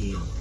healed